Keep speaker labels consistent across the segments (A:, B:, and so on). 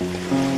A: Mm-hmm.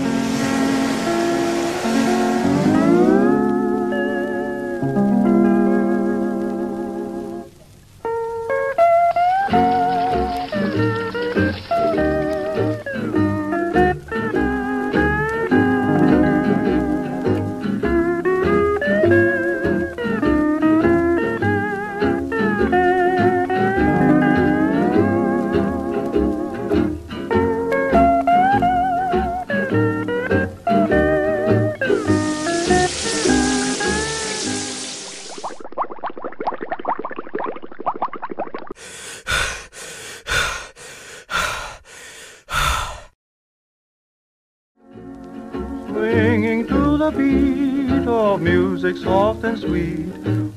A: Swinging to the beat of music soft and sweet,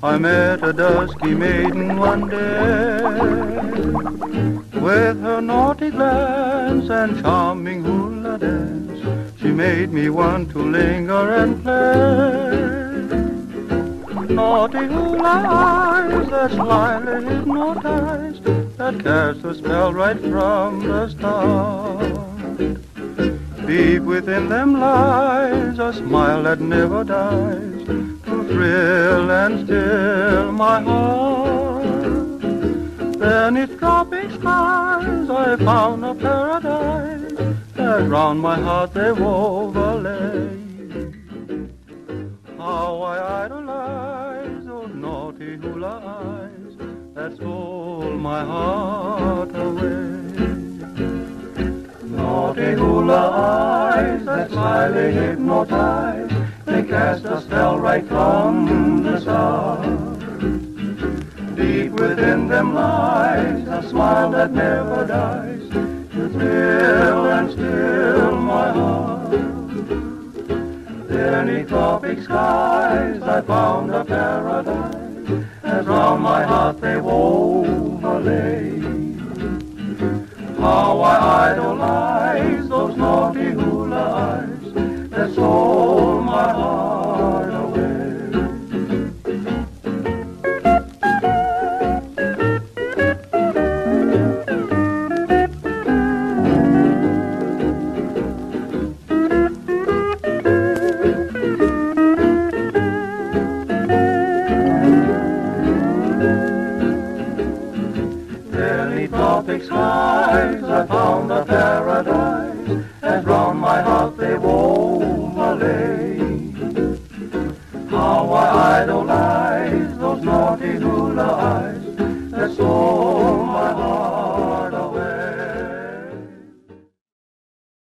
A: I met a dusky maiden one day. With her naughty glance and charming hula dance, she made me want to linger and play. Naughty hula eyes that slyly hypnotize, that cast a spell right from the start. Deep within them lies a smile that never dies to thrill and still my heart. Its tropic skies I found a paradise that round my heart they wove a lei. How I idolize those naughty hula eyes that stole my heart Naughty hula eyes that slyly hypnotize, they cast a spell right from the start. Deep within them lies a smile that never dies, to thrill and still my heart. There neath tropic skies I found a paradise, as round my heart they wove a. How I idolize tropic skies I found a paradise, and round my heart they wove a lei. How I idolize those naughty hula eyes that saw